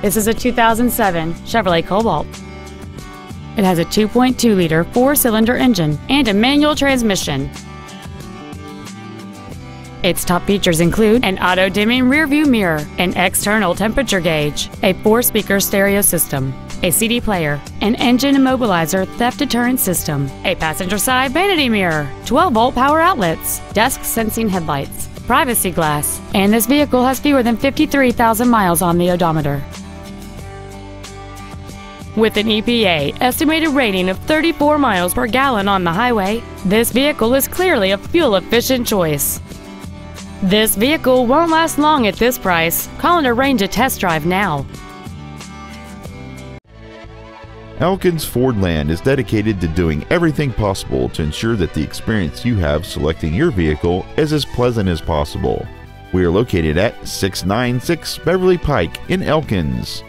This is a 2007 Chevrolet Cobalt. It has a 2.2 liter four cylinder engine and a manual transmission. Its top features include an auto dimming rearview mirror, an external temperature gauge, a four speaker stereo system, a CD player, an engine immobilizer theft deterrent system, a passenger side vanity mirror, 12 volt power outlets, dusk sensing headlights, privacy glass, and this vehicle has fewer than 53,000 miles on the odometer. With an EPA estimated rating of 34 miles per gallon on the highway, this vehicle is clearly a fuel efficient choice. This vehicle won't last long at this price. Call and arrange a test drive now. Elkins Fordland is dedicated to doing everything possible to ensure that the experience you have selecting your vehicle is as pleasant as possible. We are located at 696 Beverly Pike in Elkins.